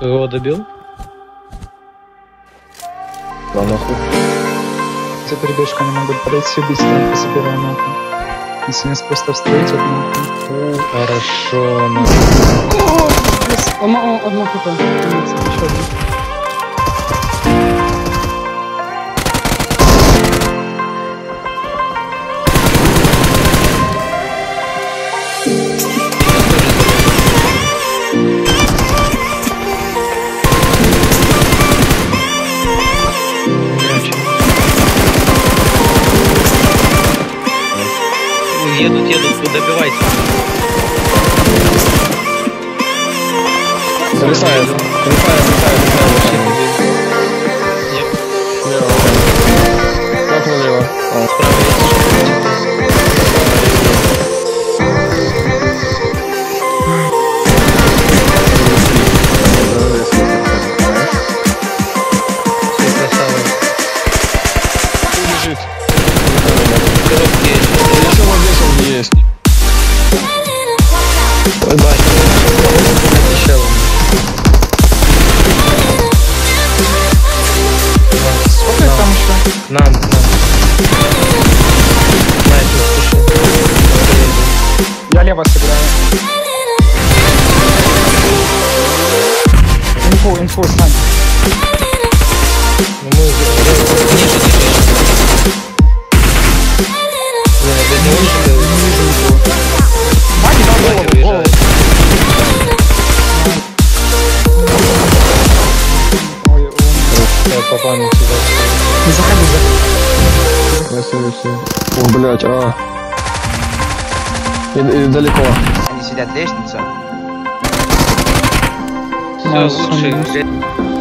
Его добил? Да, нахуй. За перебежку они могут пройти быстро по забираю нахуй. Если нас просто встретят, нахуй. Хорошо, ну. Одно, одно хп. Еще один. Едут, едут, добивайся. Залетает. Залетает, залетает. Бать, обещал. Сколько их там еще? Нам, нам. Снайпер, слушай. Я лево сыграю. Инфу, инфу, стань. По памяти да. Не заходи, заходи. Красиво все. О, блядь, а. И, и далеко. Они сидят лестница. Все, блядь.